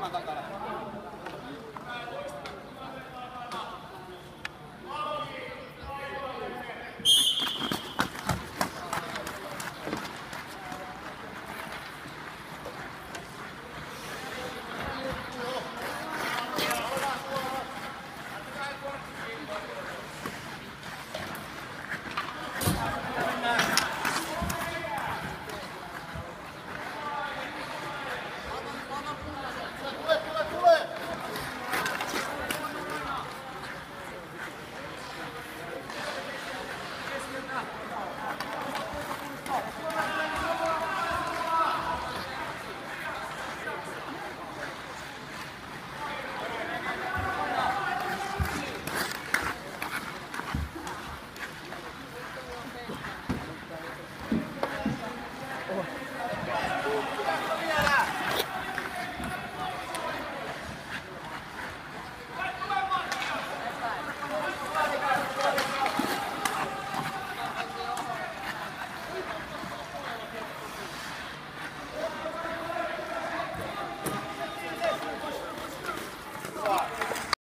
今だから。